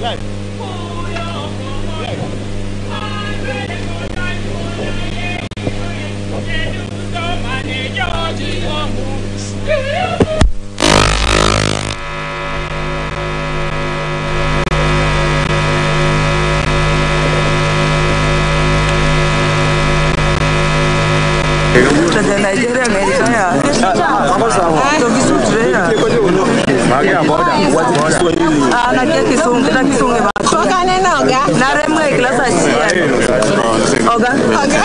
Vai. To the Nigerian and Israel. nakia kisungu isso kisungu bakokaneno oga naremo e klas achiel oga oga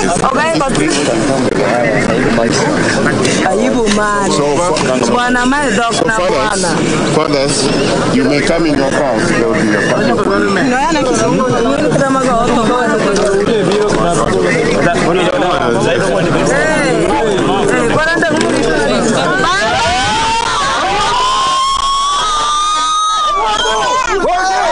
aibu mari bwana mae dhok na bwana You may come in your house, there will be a party. We're